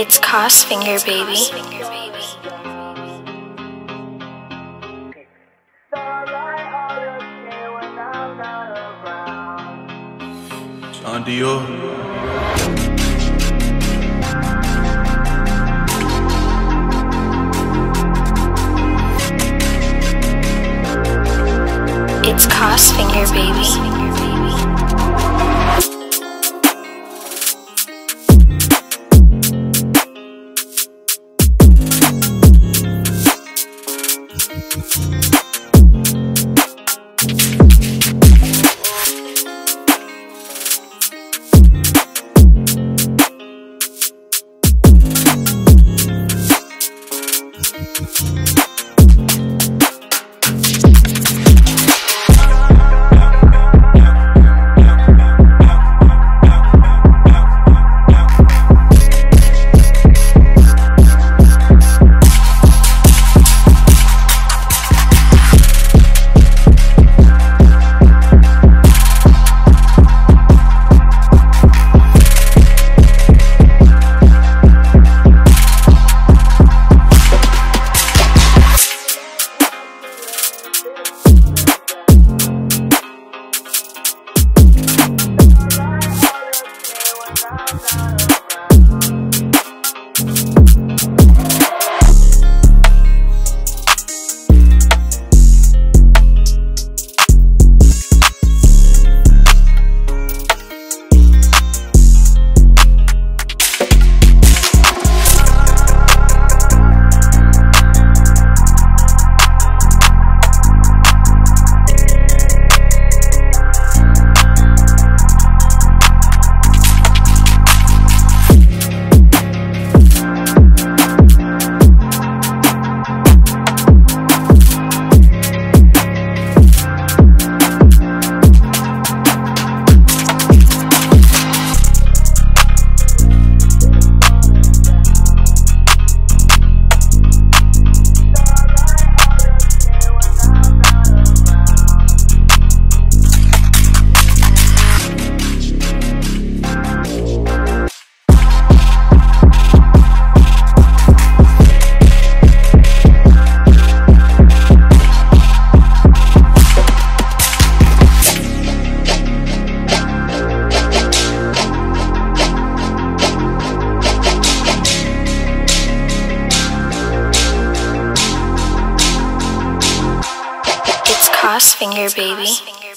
It's Cosfinger, baby. John Dior. It's Cosfinger, baby. cloud. It's Cosfinger, baby.